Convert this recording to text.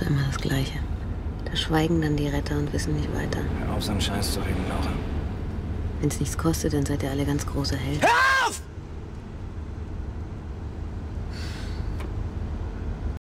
Ist immer das Gleiche. Da schweigen dann die Retter und wissen nicht weiter. Hör auf, so einen Scheiß zu reden, Laura. Wenn's nichts kostet, dann seid ihr alle ganz große Helden. Ah!